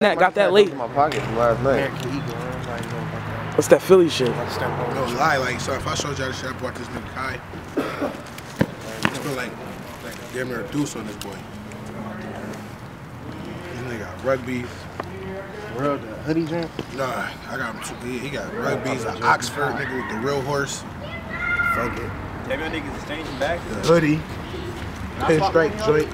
that got that late. in my pocket from last night. What's that Philly shit? No lie, like so if I showed y'all the shit I bought this nigga Kai, feel like like damn near a deuce on this boy. This nigga got rugby. Real the hoodie jump. Nah, I got him too. He, he got rugby's an Oxford nigga with the real horse. Fuck it. Maybe niggas exchanging back. The hoodie. Pinstripe joint.